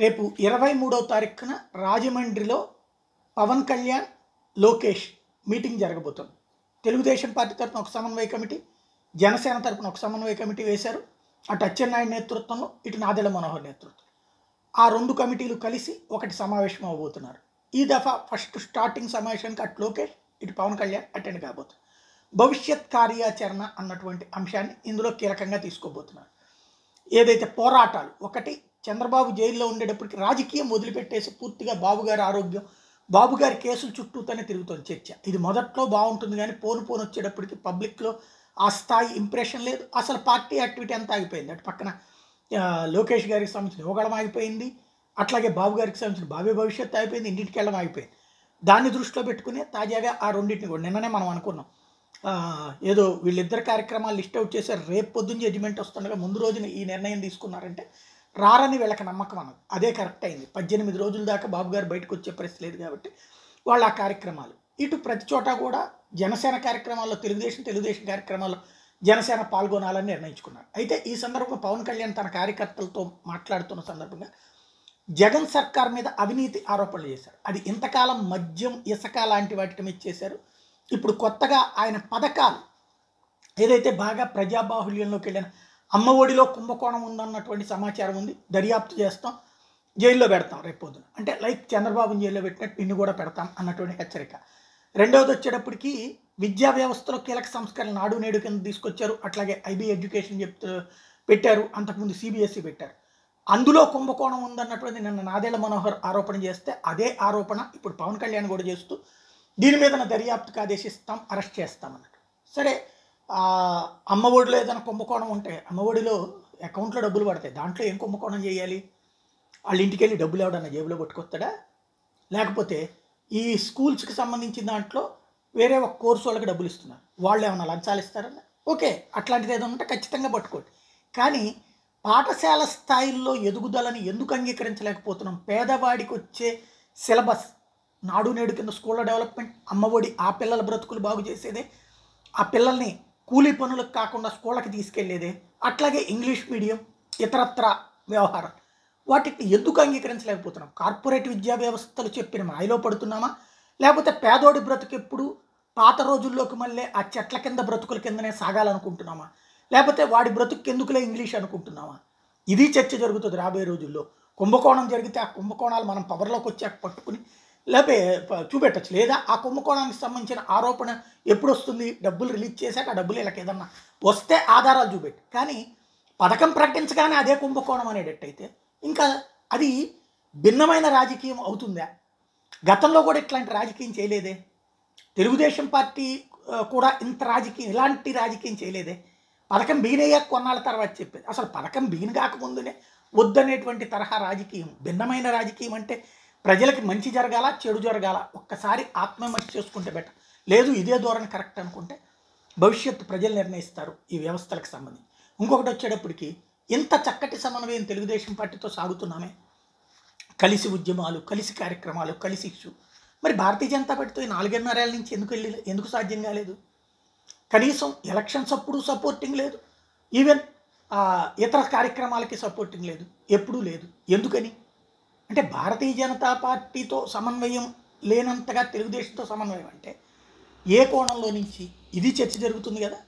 రేపు ఇరవై మూడవ తారీఖున రాజమండ్రిలో పవన్ కళ్యాణ్ లోకేష్ మీటింగ్ జరగబోతుంది. తెలుగుదేశం పార్టీ తరపున ఒక సమన్వయ కమిటీ జనసేన తరపున ఒక సమన్వయ కమిటీ వేశారు. అటు అచ్చెన్నాయుడు నేతృత్వంలో ఇటు నాదెళ్ళ మనోహర్ నేతృత్వం. ఆ రెండు కమిటీలు కలిసి ఒకటి సమావేశం అవబోతున్నారు. ఈ దఫా ఫస్ట్ స్టార్టింగ్ సమావేశానికి అటు లోకేష్ ఇటు పవన్ కళ్యాణ్ అటెండ్ కాబోతున్నారు. భవిష్యత్ కార్యాచరణ అన్నటువంటి అంశాన్ని ఇందులో కీలకంగా తీసుకోబోతున్నారు. ఏదైతే పోరాటాలు ఒకటి చంద్రబాబు జైల్లో ఉండేటప్పటికి రాజకీయం వదిలిపెట్టేసి పూర్తిగా బాబుగారి ఆరోగ్యం బాబుగారి కేసులు కేసుల చుట్టూతోనే తిరుగుతుంది చర్చ. ఇది మొదట్లో బాగుంటుంది కానీ పోను పోను వచ్చేటప్పటికి పబ్లిక్లో ఆ స్థాయి ఇంప్రెషన్ లేదు. అసలు పార్టీ యాక్టివిటీ అంతా ఆగిపోయింది. అటు పక్కన లోకేష్ గారికి సంబంధించిన ఇవ్వగలం ఆగిపోయింది. అట్లాగే బాబు గారికి సంబంధించిన భావి భవిష్యత్తు అయిపోయింది ఇంటికి వెళ్ళడం ఆగిపోయింది. దాన్ని దృష్టిలో పెట్టుకుని తాజాగా ఆ రెండింటిని కూడా నిన్ననే మనం అనుకున్నాం. ఏదో వీళ్ళిద్దరు కార్యక్రమాలు లిస్ట్ అవుట్ చేశారు. రేపు పొద్దున్న జడ్జిమెంట్ వస్తుండగా ముందు రోజున ఈ నిర్ణయం తీసుకున్నారంటే రారని వీళ్ళకి నమ్మకం అన్నది. అదే కరెక్ట్ అయింది. పద్దెనిమిది రోజుల దాకా బాబు గారు బయటకు వచ్చే పరిస్థితి లేదు కాబట్టి వాళ్ళు ఆ కార్యక్రమాలు. ఇటు ప్రతి చోట కూడా జనసేన కార్యక్రమాల్లో తెలుగుదేశం తెలుగుదేశం కార్యక్రమాల్లో జనసేన పాల్గొనాలని నిర్ణయించుకున్నారు. అయితే ఈ సందర్భంగా పవన్ కళ్యాణ్ తన కార్యకర్తలతో మాట్లాడుతున్న సందర్భంగా జగన్ సర్కార్ మీద అవినీతి ఆరోపణలు చేశారు. అది ఇంతకాలం మద్యం ఇసుక లాంటి వాటి మీద చేశారు. ఇప్పుడు కొత్తగా ఆయన పథకాలు ఏదైతే బాగా ప్రజాబాహుల్యంలోకి వెళ్ళిన అమ్మ ఒడిలో కుంభకోణం ఉందన్నటువంటి సమాచారం ఉంది. దర్యాప్తు చేస్తాం. జైల్లో పెడతాం రేపు అంటే లైక్ చంద్రబాబుని జైల్లో పెట్టినట్టు నిన్ను కూడా పెడతాం అన్నటువంటి హెచ్చరిక. రెండవది వచ్చేటప్పటికి విద్యా వ్యవస్థలో కీలక సంస్కరణ నాడు నేడు కింద తీసుకొచ్చారు. అట్లాగే ఐబీ ఎడ్యుకేషన్ చెప్తూ పెట్టారు. అంతకుముందు సిబిఎస్ఈ పెట్టారు. అందులో కుంభకోణం ఉందన్నటువంటి నిన్న నాదేళ్ళ మనోహర్ ఆరోపణ చేస్తే అదే ఆరోపణ ఇప్పుడు పవన్ కళ్యాణ్ కూడా చేస్తూ దీని మీద దర్యాప్తుకు ఆదేశిస్తాం అరెస్ట్ చేస్తాం అన్నట్టు. సరే ఆ, అమ్మ ఒడిలో ఏదైనా కుంభకోణం ఉంటే అమ్మ ఒడిలో అకౌంట్లో డబ్బులు పడతాయి. దాంట్లో ఏం కుంభకోణం చేయాలి? వాళ్ళ ఇంటికి వెళ్ళి డబ్బులు ఎవడన్నా జేబులో పట్టుకొస్తాడా లేకపోతే ఈ స్కూల్స్కి సంబంధించిన దాంట్లో వేరే ఒక కోర్సు వాళ్ళకి డబ్బులు ఇస్తున్నారు. వాళ్ళు ఏమైనా లంచాలు ఇస్తారని ఓకే అట్లాంటిది ఏదైనా ఉంటే ఖచ్చితంగా పట్టుకోండి. కానీ పాఠశాల స్థాయిల్లో ఎదుగుదలని ఎందుకు అంగీకరించలేకపోతున్నాం? పేదవాడికి వచ్చే సిలబస్ నాడు నేడు కింద స్కూళ్ళ డెవలప్మెంట్ అమ్మఒడి ఆ పిల్లల బ్రతుకులు బాగు చేసేదే ఆ పిల్లల్ని కూలీ పనులకు కాకుండా స్కూళ్ళకి తీసుకెళ్ళేదే? అట్లాగే ఇంగ్లీష్ మీడియం ఇతరత్ర వ్యవహారం. వాటిని ఎందుకు అంగీకరించలేకపోతున్నాం? కార్పొరేట్ విద్యా వ్యవస్థలు చెప్పిన మాయలో పడుతున్నామా? లేకపోతే పేదోడి బ్రతుకు ఎప్పుడు పాత రోజుల్లోకి మళ్ళీ ఆ చెట్ల కింద బ్రతుకుల కిందనే సాగాలనుకుంటున్నామా? లేకపోతే వాడి బ్రతుకు ఎందుకులే ఇంగ్లీష్ అనుకుంటున్నామా? ఇది చర్చ జరుగుతుంది రాబోయే రోజుల్లో. కుంభకోణం జరిగితే ఆ కుంభకోణాలు మనం పవర్లోకి వచ్చాక పట్టుకుని లేకపోతే చూపెట్టచ్చు. లేదా ఆ కుంభకోణానికి సంబంధించిన ఆరోపణ ఎప్పుడు వస్తుంది డబ్బులు రిలీజ్ చేశాక ఆ డబ్బులు వీళ్ళకి ఏదన్నా వస్తే ఆధారాలు చూపెట్టు. కానీ పథకం ప్రకటించగానే అదే కుంభకోణం అనేటట్టయితే ఇంకా అది భిన్నమైన రాజకీయం అవుతుందా? గతంలో కూడా ఇట్లాంటి రాజకీయం చేయలేదే? తెలుగుదేశం పార్టీ కూడా ఇంత రాజకీయం ఇలాంటి రాజకీయం చేయలేదే? పథకం బీనయ్యాక కొన్నాళ్ళ తర్వాత చెప్పేది. అసలు పథకం బీన్ కాకముందునే వద్దనేటువంటి తరహా రాజకీయం భిన్నమైన రాజకీయం అంటే ప్రజలకి మంచి జరగాల చెడు జరగాల? ఒక్కసారి ఆత్మవిమర్శ చేసుకుంటే బెటర్. లేదు ఇదే ధోరణి కరెక్ట్ అనుకుంటే భవిష్యత్తు ప్రజలు నిర్ణయిస్తారు ఈ వ్యవస్థలకు సంబంధించి. ఇంకొకటి వచ్చేటప్పటికి ఇంత చక్కటి సమన్వయం తెలుగుదేశం పార్టీతో సాగుతున్నామే. కలిసి ఉద్యమాలు కలిసి కార్యక్రమాలు కలిసి ఇష్యూ. మరి భారతీయ జనతా పార్టీతో ఈ నాలుగున్నరేళ్ళ నుంచి ఎందుకు వెళ్ళి ఎందుకు సాధ్యం కాలేదు? కనీసం ఎలక్షన్స్ అప్పుడు సపోర్టింగ్ లేదు. ఈవెన్ ఇతర కార్యక్రమాలకి సపోర్టింగ్ లేదు. ఎప్పుడూ లేదు. ఎందుకని? అంటే భారతీయ జనతా పార్టీతో సమన్వయం లేనంతగా తెలుగుదేశంతో సమన్వయం అంటే ఏ కోణంలో నుంచి ఇది చర్చ జరుగుతుంది కదా?